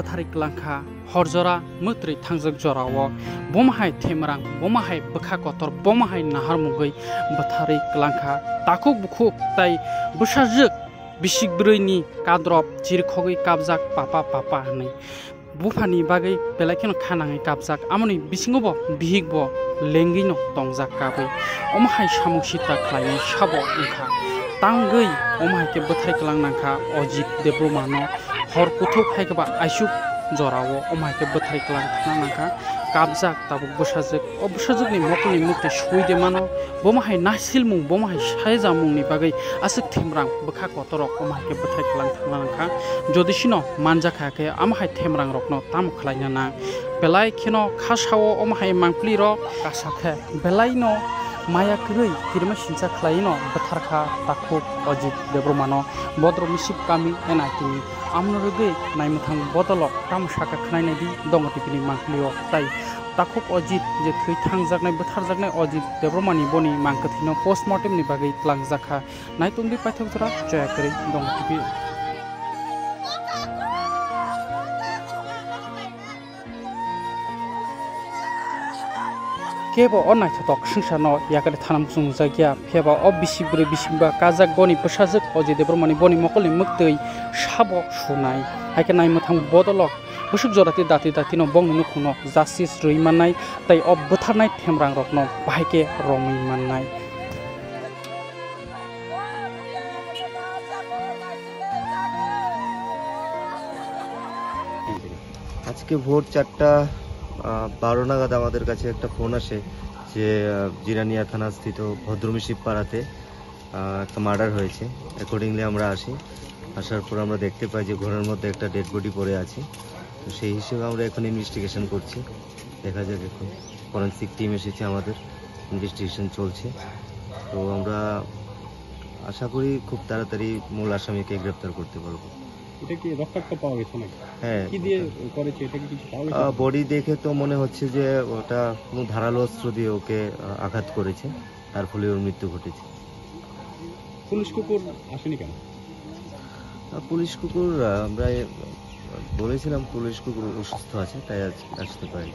botarik langka horjora mutri thangjak jorao bomahai themrang bomahai bkha kotor bomahai nahar mugoi botarik langka takuk bukhuk tai busajik bisik bruni kadrop jirkhogoi kabjak papa papa hnai বুফানি বাগৈ বেলেগেন খানাঙে কাবজাক আমনি বিসিংব বিহিকব লেঙ্গিন টংজাক কাবৈ অমাহাই সামুক সিত্রা খালাইনি সাব ওখা তাঙ্গৈ অমাহাইকে বোথাই খালাংনাখা অজিত দেব্রমানো kuthuk haikaba aisuk jorao omhaike bwthai klang thanangka kabjak tabo bwsajak o bwsajak ni mokni mukte suide mano bomahai nasil mung bomahai saija mung ni bagai asuk themrang bwkha kotorok omhaike bwthai klang thanangka jodi sino manja khake amahai themrang rokno tam khlaina na belai khino khasao omahai mangpli rok kasakhe belai no maya krui kirma sincha khlaino bwtharkha takhuk Ajit দেব্রমানো বদ্র মিসিপ কামি amnorge naima thang botolok tam shaka khnai nai di donga tipini manklio tai তাকক Ajit যে থৈ থাংজাকনাই বুথারজাকনাই অজিত দেব্রমানী বনি মাংকথিন postmortem নি বাগৈ প্লাংজাখা নাইতুমদি পাইথকজরা জয়া করে দং টিপি kebo o naithotok sungsano yakari thanam sungjakya pheba o bisibre bisimba kajak boni bwsajak oje debromani boni mokoli muktui sabo sunai haike nai muthang bodolok busuk jorati dati dati no bong nukhuno justice rui manai tai o butharnai themrang rokno bahaike romui manai আজকে ভোর চারটা বারো নাগাদ আমাদের কাছে একটা phone আসে যে জিরানিয়া থানাস্থিত ভদ্রমিশিব পাড়াতে একটা মার্ডার হয়েছে। অ্যাকর্ডিংলি আমরা আসি। আসার পর আমরা দেখতে পাই যে ঘরের মধ্যে একটা ডেড বডি পড়ে আছে। তো সেই হিসেবে আমরা এখন ইনভেস্টিগেশন করছি। দেখা যাক এখন ফরেন্সিক টিম এসেছে আমাদের। ইনভেস্টিগেশন চলছে। তো আমরা আশা করি খুব তাড়াতাড়ি মূল আসামিকে গ্রেপ্তার করতে পারব। এটা কি রক্তাক্ত পাওয়া গেছে নাকি? হ্যাঁ। কি দিয়ে করেছে? এটা কি কিছু পাওয়া গেছে? বডি দেখে তো মনে হচ্ছে যে ওটা কোনো ধারালো অস্ত্র দিয়ে ওকে আঘাত করেছে তার ফলে ওর মৃত্যু ঘটেছে। পুলিশ কুকুর আসেনি কেন? পুলিশ কুকুর আমরা বলেছিলাম পুলিশ কুকুর অসুস্থ আছে তাই আজ আসতে পারি